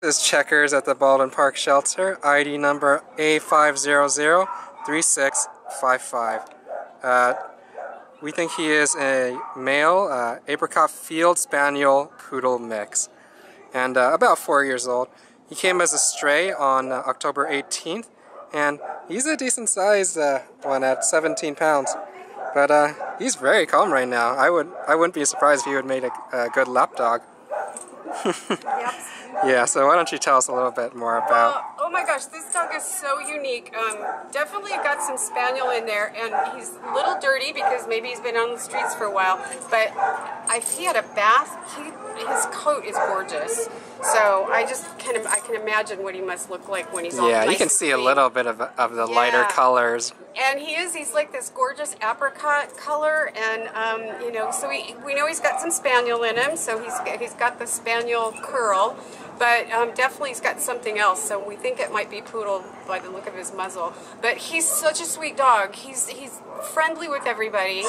This is Checkers at the Baldwin Park Shelter, ID number A5003655. Uh, we think he is a male uh, apricot field spaniel poodle mix and uh, about four years old. He came as a stray on uh, October 18th and he's a decent sized uh, one at 17 pounds. But uh, he's very calm right now. I would I wouldn't be surprised if he would make a, a good lap dog. yep. Yeah, so why don't you tell us a little bit more about... Uh, oh my gosh, this dog is so unique. Um, definitely got some spaniel in there, and he's a little dirty because maybe he's been on the streets for a while, but if he had a bath, he, his coat is gorgeous. So I just kind of, I can imagine what he must look like when he's all Yeah, nice you can see clean. a little bit of, of the Yeah. lighter colors. And he is, he's like this gorgeous apricot color, and um, you know, so we, we know he's got some spaniel in him, so he's, he's got the spaniel curl, but um, definitely he's got something else, so we think it might be poodle by the look of his muzzle. But he's such a sweet dog. He's, he's friendly with everybody.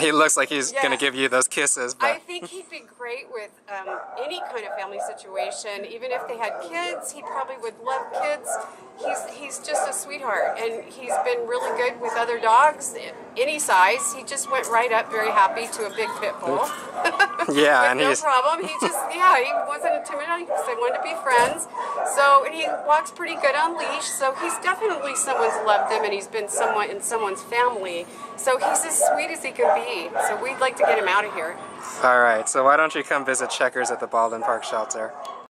He looks like he's Yeah. to give you those kisses, I think he'd be great with um, any kind of family situation. Even if they had kids, he probably would love kids. He's he's just a sweetheart, and he's been really good with other dogs, any size. He just went right up, very happy, to a big pit bull. yeah, and no he's problem. He just, yeah, he wasn't intimidating because they wanted to be friends. So, and he walks pretty good on leash. So he's definitely someone's loved him, and he's been somewhat in someone's family. So he's as sweet as he can be. So we'd like to get him out of here. all right. So why don't you come visit Checkers at the Baldwin Park Shelter?